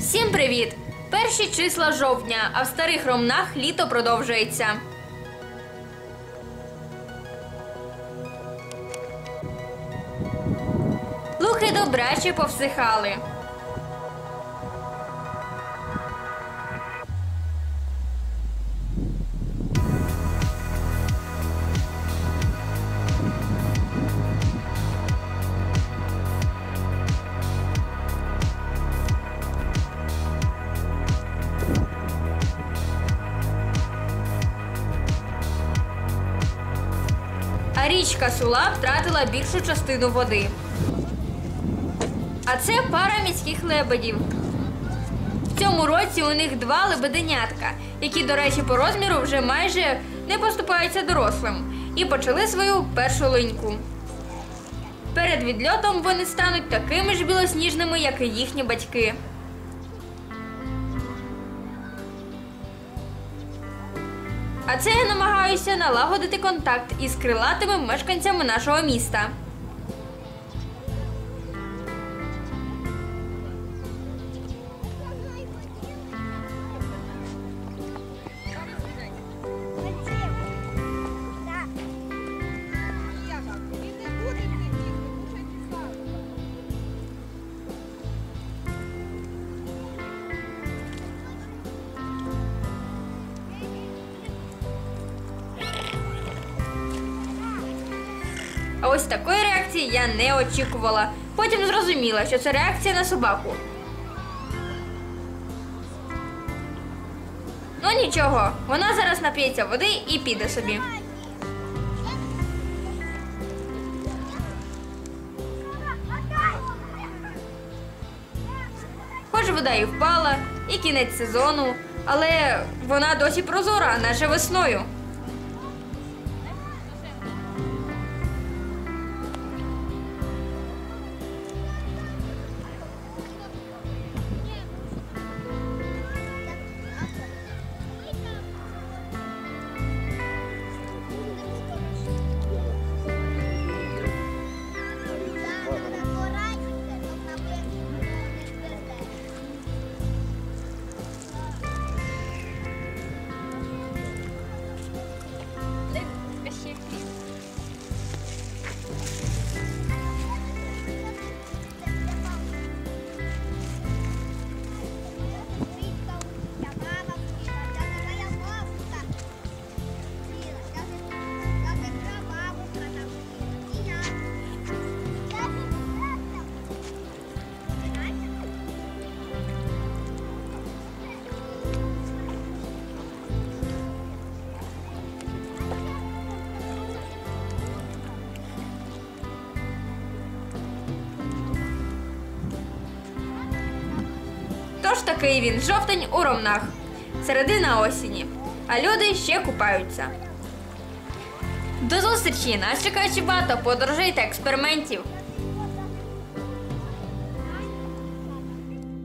Всім привіт! Перші числа жовтня, а в старих ромнах літо продовжується. Лухи добряче повсихали. А річка Сула втратила більшу частину води. А це пара міських лебедів. В цьому році у них два лебеденятка, які, до речі, по розміру вже майже не поступаються дорослим, і почали свою першу линьку. Перед відльотом вони стануть такими ж білосніжними, як і їхні батьки. А це я намагаюся налагодити контакт із крилатими мешканцями нашого міста. А ось такої реакції я не очікувала. Потім зрозуміла, що це реакція на собаку. Ну нічого, вона зараз нап'ється води і піде собі. Хоч вода і впала, і кінець сезону, але вона досі прозора, наче весною. Такий він жовтень у ромнах. Середина осені. А люди ще купаються. До зустрічі! Нас чекає багато подорожей та експериментів.